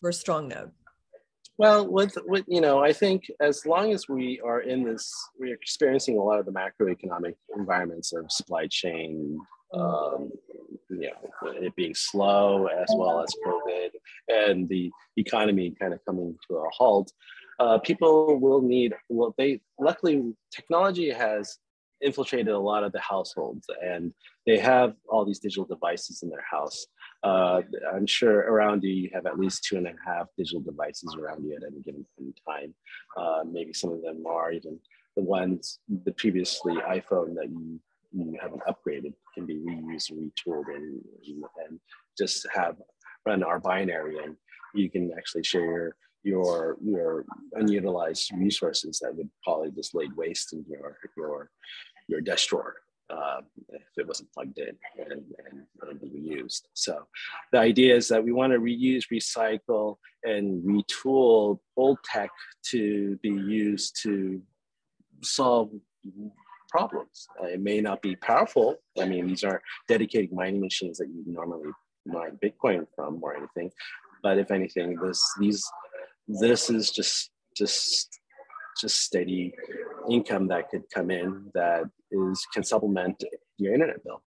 for StrongNode? Well, with, with you know, I think as long as we are in this, we're experiencing a lot of the macroeconomic environments of supply chain, um, you know, it being slow as well as COVID and the economy kind of coming to a halt. Uh, people will need, well, they luckily technology has infiltrated a lot of the households and they have all these digital devices in their house. Uh, I'm sure around you, you have at least two and a half digital devices around you at any given time. Uh, maybe some of them are even the ones, the previously iPhone that you, you haven't upgraded can be reused and retooled and, and just have run our binary and you can actually share your your unutilized resources that would probably just laid waste in your your your desk drawer uh, if it wasn't plugged in and, and, and reused. So the idea is that we want to reuse, recycle, and retool old tech to be used to solve problems. Uh, it may not be powerful. I mean, these aren't dedicated mining machines that you normally mine Bitcoin from or anything. But if anything, this these this is just just just steady income that could come in that is can supplement your internet bill.